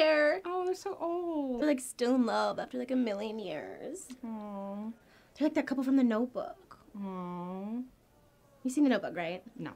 hair. Oh, they're so old. They're like still in love after like a million years. Aww. They're like that couple from The Notebook. Aww. You seen The Notebook, right? No.